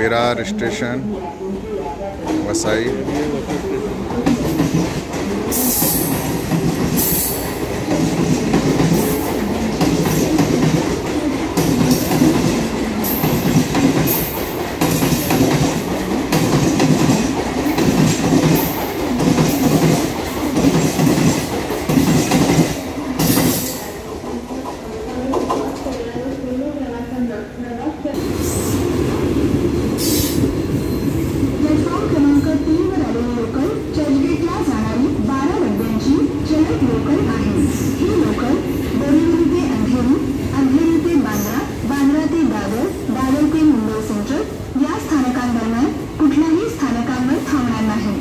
Virar station वसाई। स्थानिक local आहेत ही local Borivali ते अंधेरी अंधेरी ते बांद्रा बांद्रा ते दादर दादर ते मुंबई सेंट्रल या स्थानकांदरम्यान कुठल्याही स्थानकांवर थांबणार नाही.